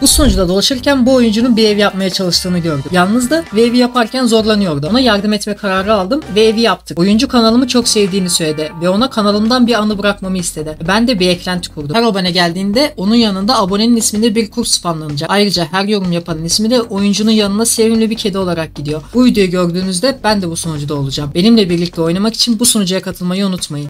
Bu sunucuda dolaşırken bu oyuncunun bir ev yapmaya çalıştığını gördüm. Yalnız da ve evi yaparken zorlanıyordu. Ona yardım etme kararı aldım ve evi yaptık. Oyuncu kanalımı çok sevdiğini söyledi ve ona kanalımdan bir anı bırakmamı istedi. Ben de bir eklenti kurdum. Her abone geldiğinde onun yanında abonenin isminde bir kurs spamlanacak. Ayrıca her yorum yapanın ismi de oyuncunun yanına sevimli bir kedi olarak gidiyor. Bu videoyu gördüğünüzde ben de bu sunucuda olacağım. Benimle birlikte oynamak için bu sunucuya katılmayı unutmayın.